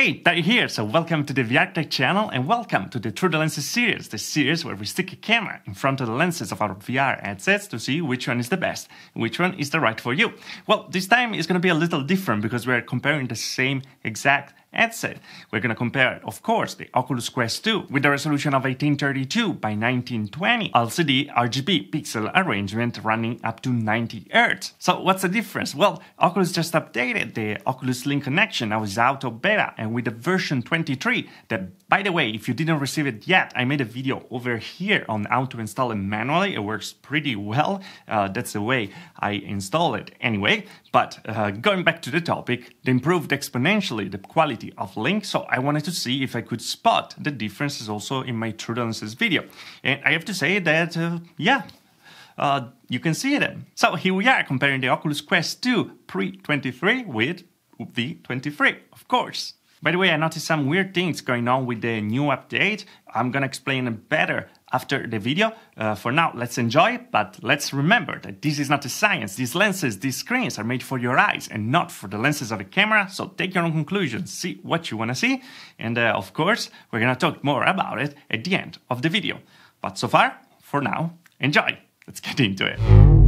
Hey, Tyriel here, so welcome to the VR Tech channel and welcome to the Through the Lenses series, the series where we stick a camera in front of the lenses of our VR headsets to see which one is the best, which one is the right for you. Well, this time is going to be a little different because we're comparing the same exact headset. We're going to compare, of course, the Oculus Quest 2 with the resolution of 1832 by 1920 LCD RGB pixel arrangement running up to 90 Hz. So what's the difference? Well, Oculus just updated the Oculus Link connection, now is out of beta and with the version 23 that, by the way, if you didn't receive it yet, I made a video over here on how to install it manually. It works pretty well. Uh, that's the way I install it anyway. But uh, going back to the topic, they improved exponentially the quality of Link, so I wanted to see if I could spot the differences also in my True Lenses video. And I have to say that, uh, yeah, uh, you can see them. So here we are comparing the Oculus Quest 2 Pre-23 with the 23, of course. By the way, I noticed some weird things going on with the new update. I'm gonna explain it better after the video. Uh, for now, let's enjoy but let's remember that this is not a science. These lenses, these screens are made for your eyes and not for the lenses of a camera, so take your own conclusions, see what you wanna see, and uh, of course, we're gonna talk more about it at the end of the video. But so far, for now, enjoy. Let's get into it.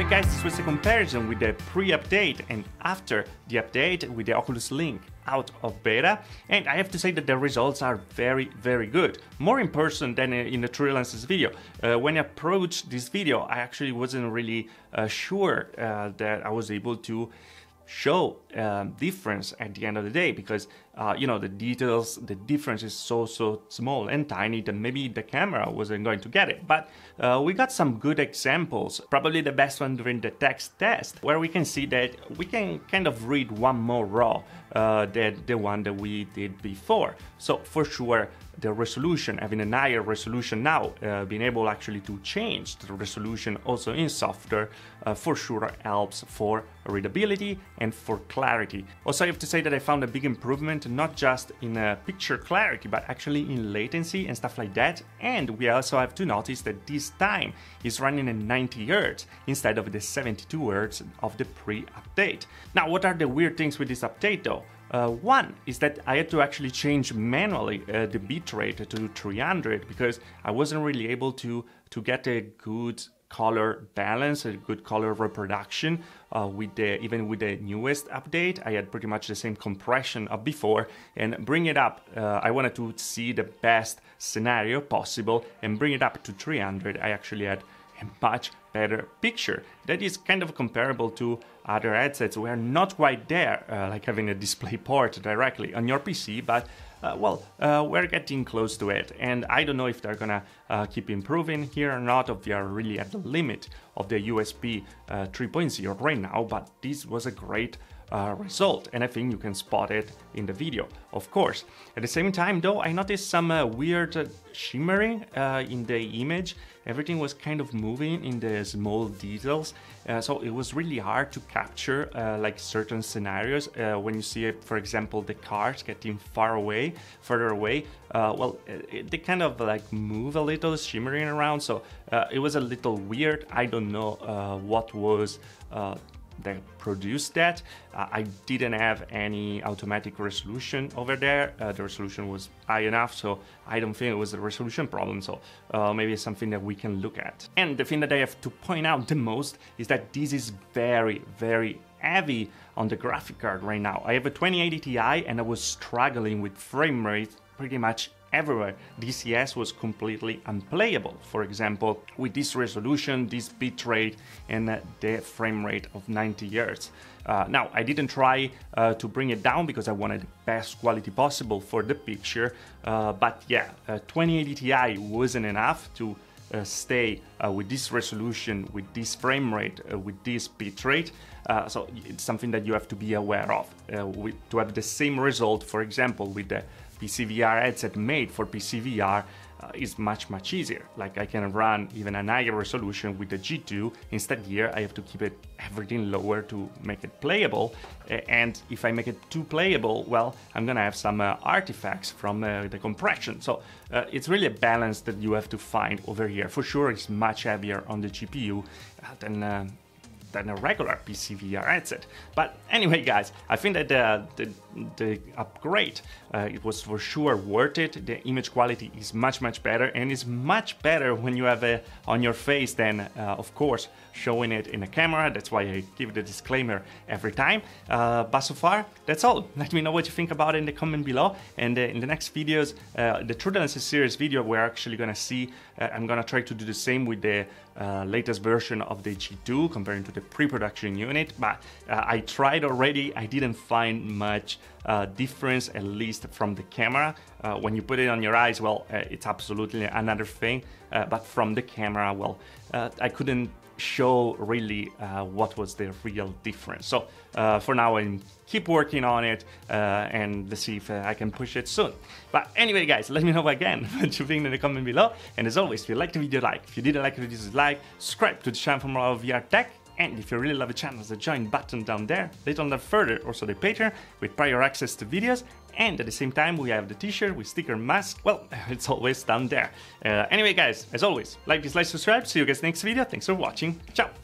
It guys, this was a comparison with the pre-update and after the update with the Oculus Link out of beta. And I have to say that the results are very very good. More in person than in the True Lenses video. Uh, when I approached this video I actually wasn't really uh, sure uh, that I was able to show um, difference at the end of the day because uh, you know the details the difference is so so small and tiny that maybe the camera wasn't going to get it. But uh, we got some good examples probably the best one during the text test where we can see that we can kind of read one more raw uh, than the one that we did before. So for sure the resolution, having a higher resolution now, uh, being able actually to change the resolution also in software, uh, for sure helps for readability and for clarity. Also, I have to say that I found a big improvement not just in uh, picture clarity, but actually in latency and stuff like that. And we also have to notice that this time is running at 90 Hz instead of the 72 Hz of the pre-update. Now, what are the weird things with this update though? Uh, one is that I had to actually change manually uh, the bitrate to 300 because I wasn't really able to to get a good color balance, a good color reproduction. Uh, with the even with the newest update, I had pretty much the same compression of before. And bring it up, uh, I wanted to see the best scenario possible, and bring it up to 300. I actually had a much better picture. That is kind of comparable to other headsets. We are not quite there, uh, like having a display port directly on your PC, but uh, well, uh, we're getting close to it. And I don't know if they're gonna uh, keep improving here or not, if we are really at the limit of the USB uh, 3.0 right now, but this was a great uh, result and I think you can spot it in the video of course. At the same time though I noticed some uh, weird shimmering uh, in the image. Everything was kind of moving in the small details uh, so it was really hard to capture uh, like certain scenarios when you see for example the cars getting far away further away. Well it, they kind of like move a little shimmering around so it was a little weird. I don't know what was that produced that. Uh, I didn't have any automatic resolution over there. Uh, the resolution was high enough, so I don't think it was a resolution problem. So uh, maybe it's something that we can look at. And the thing that I have to point out the most is that this is very, very heavy on the graphic card right now. I have a 2080 Ti and I was struggling with frame rate pretty much everywhere. DCS was completely unplayable. For example, with this resolution, this bitrate, and uh, the frame rate of 90 Hz. Uh, now, I didn't try uh, to bring it down because I wanted the best quality possible for the picture, uh, but yeah, 2080 uh, Ti wasn't enough to uh, stay uh, with this resolution, with this frame rate, uh, with this bitrate. so it's something that you have to be aware of. With, to have the same result, for example, with the PCVR headset made for PCVR uh, is much much easier. Like I can run even a higher resolution with the G2. Instead here I have to keep it everything lower to make it playable. And if I make it too playable, well, I'm gonna have some uh, artifacts from uh, the compression. So uh, it's really a balance that you have to find over here. For sure, it's much heavier on the GPU uh, than uh, than a regular PC VR headset. But anyway, guys, I think that the, the, the upgrade, uh, it was for sure worth it. The image quality is much, much better and it's much better when you have it on your face than, uh, of course, showing it in a camera. That's why I give the disclaimer every time. Uh, but so far, that's all. Let me know what you think about it in the comment below. And uh, in the next videos, uh, the True Lenses series video, we're actually gonna see, uh, I'm gonna try to do the same with the latest version of the G2 comparing to the pre-production unit, but uh, I tried already, I didn't find much uh, difference, at least from the camera. Uh, when you put it on your eyes, well, uh, it's absolutely another thing, uh, but from the camera, well, I couldn't show really uh, what was the real difference. So uh, for now, I'm keep working on it uh, and let's see if uh, I can push it soon. But anyway, guys, let me know again what you think in the comment below. And as always, if you liked the video, like. If you didn't like the video, dislike. Subscribe to the channel for more VR tech. And if you really love the channel, there's a join button down there. Little on further, also the Patreon with prior access to videos. And at the same time we have the t-shirt with sticker mask. Well it's always down there. Uh, anyway guys as always like dislike subscribe. See you guys next video. Thanks for watching. Ciao